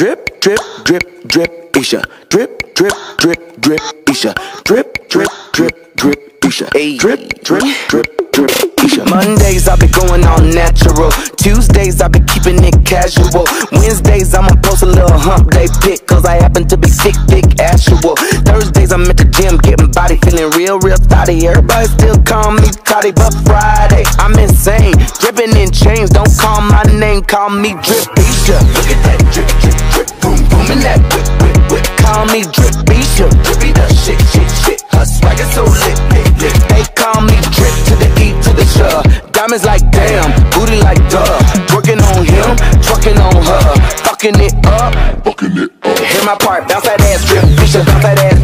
Drip, drip, drip, drip, Isha. Drip, drip, drip, drip, Isha. Drip, drip, drip, drip, Isha. Drip, drip, drip, drip, Isha. Mondays I be going all natural. Tuesdays I be keeping it casual. Wednesdays I'ma post a little hump day pic, cause I happen to be sick, thick, actual. Thursdays I'm at the gym getting body feeling real, real thotty. Everybody still call me Toddy, but Friday I'm insane. Dripping in chains, don't call my name, call me Dripeesha. Look at that drip, drip, drip, boom, boom, and that whip, whip, whip. Call me Drip Isha. Drippy the shit, shit, shit. Her swagger so lit, lit, lit. They call me Drip to the E to the sh. Diamonds like damn, booty like duh. Twerking on him, twerking on her. Fucking it up, fucking it up. Hear my part, bounce that ass, drip, Isha, bounce that ass,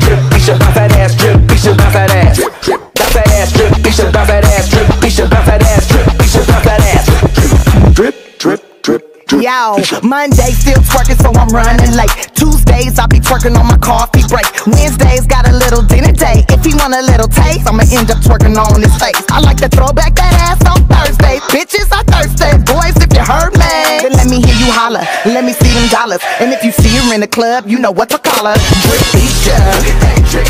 Yo, Monday still twerking, so I'm running late. Tuesdays I be twerking on my coffee break. Wednesdays got a little dinner date. If he want a little taste, I'ma end up twerking on his face. I like to throw back that ass on Thursday. Bitches, I thirsty. Boys, if you heard me, then let me hear you holler. Let me see them dollars. And if you see her in the club, you know what to call her. Drip Isha. Drip.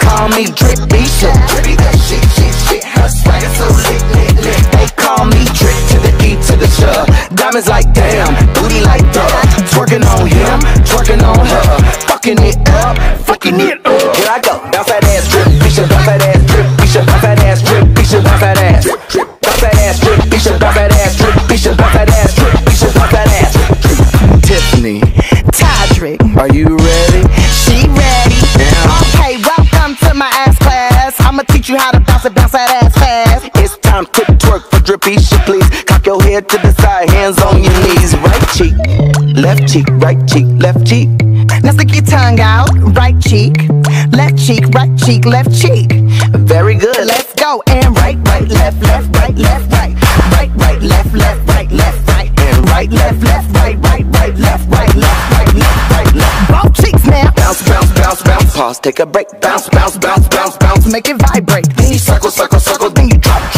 Call me Drip Isha. Drippy that shit, shit, shit. Her so Diamonds like damn, booty like duh. Twerking on him, twerking on her. Fucking it up, fucking it up. Here I go, bounce that ass, Drip Isha, bounce that ass, Drip Isha, bounce that ass, Dripeesha, bounce that ass. Bounce that ass, Drip bounce that ass, Dripeesha, bounce that ass, Drip Isha, bounce that ass. Tiffany, Todrick, are you ready? she ready. Yeah. Okay, welcome to my ass class. I'ma teach you how to bounce it, bounce that ass your head to the side, hands on your knees. Right cheek, left cheek, right cheek, left cheek. Now stick your tongue out, right cheek, left cheek, right cheek, left cheek. Very good. Let's go and right, right, left, left, right, left, right, right, right, left, left, right, left, right, and right, left, left, right, right, right, left, right, left, right, left, right, left. Both cheeks now. Bounce, bounce, bounce, bounce. Pause, take a break. Bounce, bounce, bounce, bounce, bounce. Make it vibrate. Then you circle, circle, circle. Then you drop.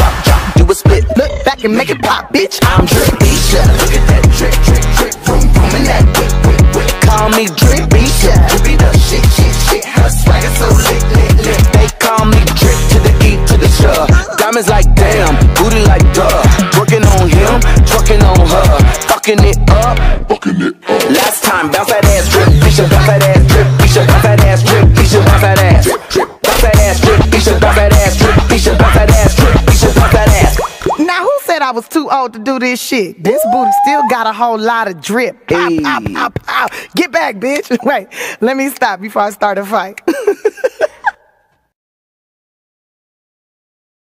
And make it pop, bitch. I'm Drippy Look at that drip, drip, drip. Boom, boom, and that whip, whip, whip. Call me Drippy Drippy the shit, shit, shit. Her swagger so lit, lit, lit. They call me Drip to the E to the sh. Diamonds like damn, booty like duh. Working on him, twerking on her. Fucking it up. I was too old to do this shit? This booty still got a whole lot of drip. Pop, pop, pop, pop. Get back, bitch. Wait, let me stop before I start a fight.